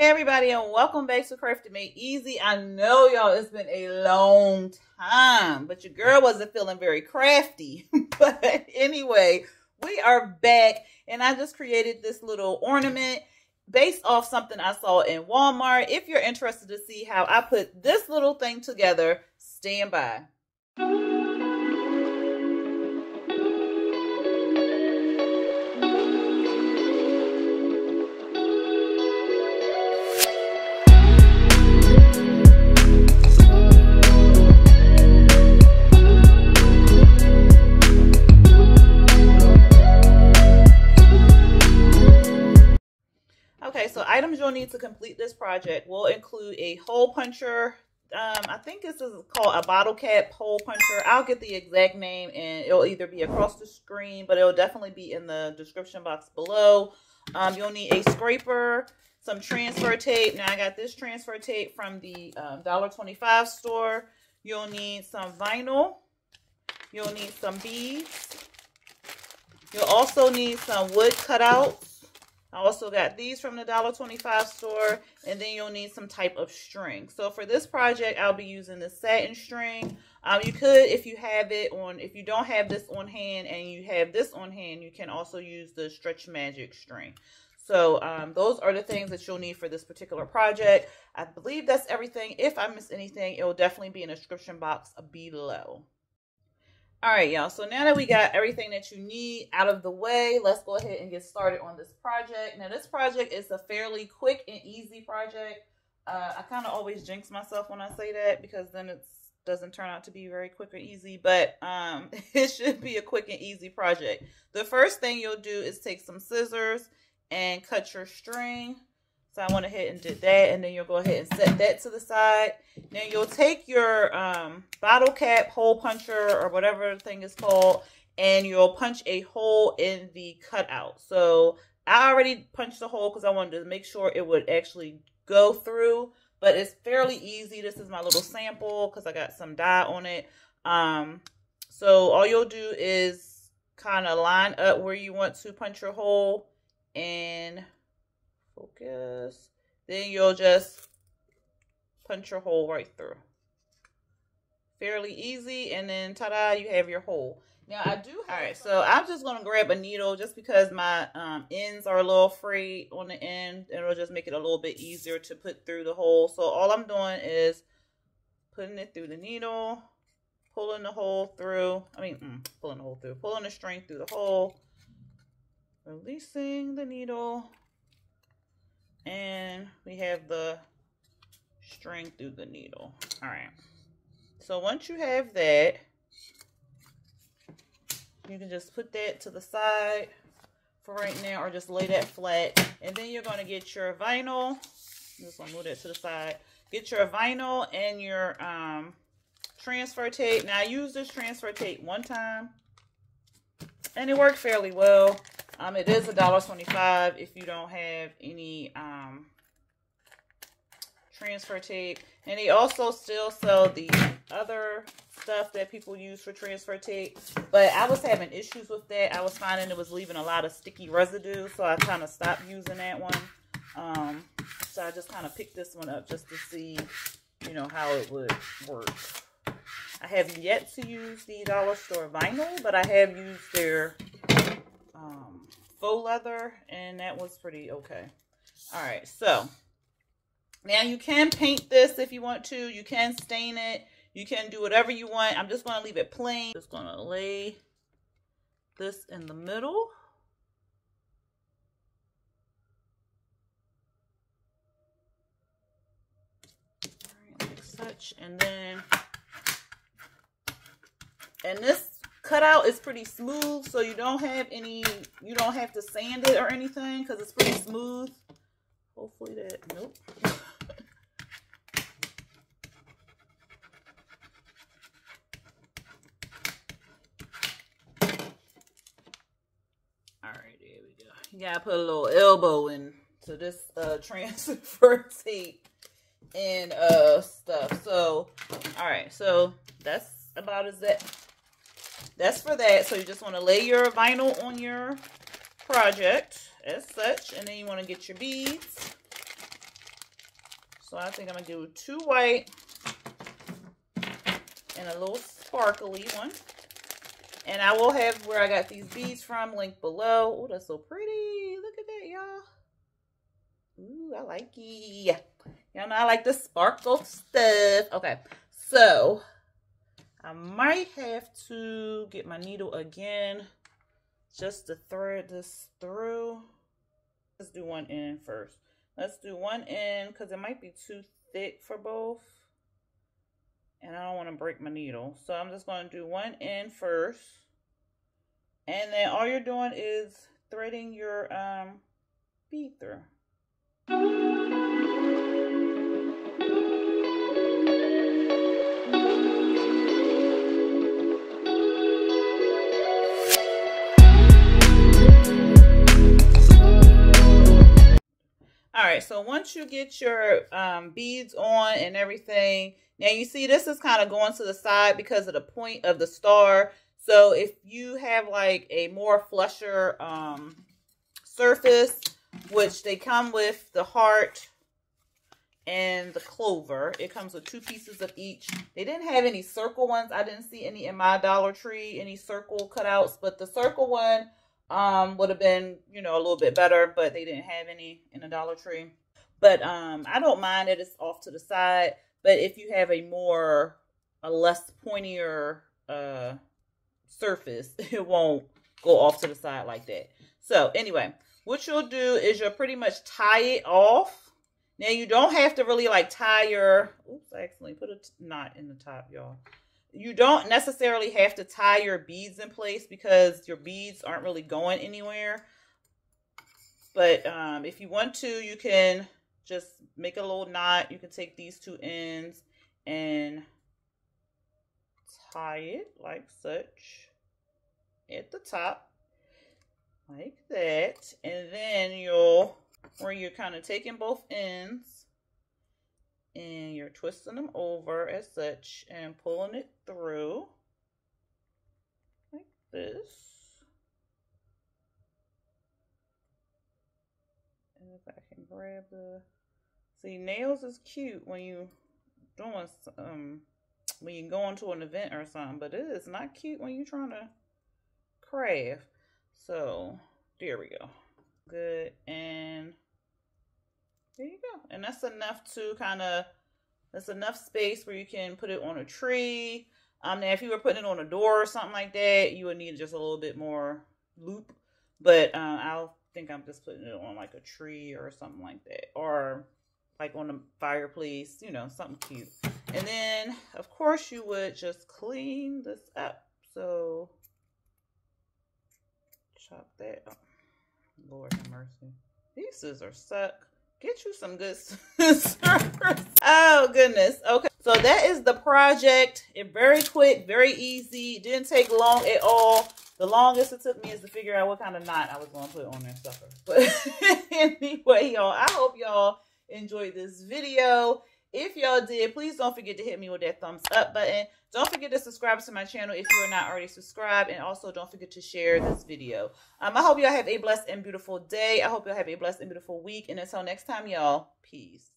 Hey everybody and welcome back to Crafting Made Easy. I know y'all it's been a long time, but your girl wasn't feeling very crafty. but anyway, we are back and I just created this little ornament based off something I saw in Walmart. If you're interested to see how I put this little thing together, stand by. Need to complete this project We'll include a hole puncher. Um, I think this is called a bottle cap hole puncher. I'll get the exact name and it'll either be across the screen, but it'll definitely be in the description box below. Um, you'll need a scraper, some transfer tape. Now I got this transfer tape from the um, $1.25 store. You'll need some vinyl. You'll need some beads. You'll also need some wood cutouts. I also got these from the $1.25 store, and then you'll need some type of string. So for this project, I'll be using the satin string. Um, you could, if you have it on, if you don't have this on hand and you have this on hand, you can also use the Stretch Magic string. So um, those are the things that you'll need for this particular project. I believe that's everything. If I miss anything, it will definitely be in the description box below. All right, y'all. So now that we got everything that you need out of the way, let's go ahead and get started on this project. Now, this project is a fairly quick and easy project. Uh, I kind of always jinx myself when I say that because then it doesn't turn out to be very quick or easy, but um, it should be a quick and easy project. The first thing you'll do is take some scissors and cut your string so I went ahead and did that. And then you'll go ahead and set that to the side. Then you'll take your um, bottle cap hole puncher or whatever the thing is called. And you'll punch a hole in the cutout. So I already punched a hole because I wanted to make sure it would actually go through. But it's fairly easy. This is my little sample because I got some dye on it. Um, so all you'll do is kind of line up where you want to punch your hole and Focus. Then you'll just punch your hole right through. Fairly easy. And then ta-da, you have your hole. Now I do have all right, so I'm just gonna grab a needle just because my um, ends are a little frayed on the end, and it'll just make it a little bit easier to put through the hole. So all I'm doing is putting it through the needle, pulling the hole through. I mean, mm, pulling the hole through, pulling the string through the hole, releasing the needle, and we have the string through the needle. All right. So once you have that, you can just put that to the side for right now or just lay that flat. And then you're going to get your vinyl. I'm just going to move that to the side. Get your vinyl and your um, transfer tape. Now, I used this transfer tape one time. And it worked fairly well. Um, it is a dollar twenty-five if you don't have any um, transfer tape. And they also still sell the other stuff that people use for transfer tape. But I was having issues with that. I was finding it was leaving a lot of sticky residue. So I kind of stopped using that one. Um, so I just kind of picked this one up just to see, you know, how it would work. I have yet to use the dollar store vinyl, but I have used their um, faux leather, and that was pretty okay. All right, so now you can paint this if you want to. You can stain it. You can do whatever you want. I'm just going to leave it plain. Just going to lay this in the middle. such. And then, and this cutout is pretty smooth, so you don't have any, you don't have to sand it or anything because it's pretty smooth. Hopefully that, nope. All right, there we go. You gotta put a little elbow in to this uh, transfer tape and uh stuff. So, all right, so that's about as that that's for that. So you just want to lay your vinyl on your project as such. And then you want to get your beads. So I think I'm going to do two white and a little sparkly one. And I will have where I got these beads from linked below. Oh, that's so pretty. Look at that, y'all. Ooh, I like it. Y'all know I like the sparkle stuff. Okay, so I might have to get my needle again just to thread this through. Let's do one end first. Let's do one end because it might be too thick for both. And I don't want to break my needle. So I'm just going to do one end first. And then all you're doing is threading your um, bead through. So once you get your um, beads on and everything, now you see this is kind of going to the side because of the point of the star. So if you have like a more flusher um, surface, which they come with the heart and the clover. It comes with two pieces of each. They didn't have any circle ones. I didn't see any in my Dollar Tree, any circle cutouts, but the circle one um, would have been, you know, a little bit better, but they didn't have any in the Dollar Tree. But um, I don't mind that it's off to the side. But if you have a more, a less pointier uh, surface, it won't go off to the side like that. So anyway, what you'll do is you'll pretty much tie it off. Now you don't have to really like tie your, oops, I accidentally put a knot in the top, y'all. You don't necessarily have to tie your beads in place because your beads aren't really going anywhere. But um, if you want to, you can just make a little knot. You can take these two ends and tie it like such at the top like that. And then you'll, where you're kind of taking both ends and you're twisting them over as such and pulling it through like this. And I can grab the, see nails is cute when you doing um when you go into an event or something, but it is not cute when you're trying to craft. So there we go. Good. And there you go. And that's enough to kind of, that's enough space where you can put it on a tree. Um, now if you were putting it on a door or something like that, you would need just a little bit more loop. But uh, I'll think I'm just putting it on like a tree or something like that. Or like on a fireplace, you know, something cute. And then, of course, you would just clean this up. So chop that. Oh, Lord have mercy. These scissors suck. Get you some good scissors. oh, goodness. Okay. So that is the project. It very quick, very easy. Didn't take long at all. The longest it took me is to figure out what kind of knot I was going to put on their sucker. But anyway, y'all, I hope y'all enjoyed this video. If y'all did, please don't forget to hit me with that thumbs up button. Don't forget to subscribe to my channel if you are not already subscribed. And also don't forget to share this video. Um, I hope y'all have a blessed and beautiful day. I hope y'all have a blessed and beautiful week. And until next time, y'all, peace.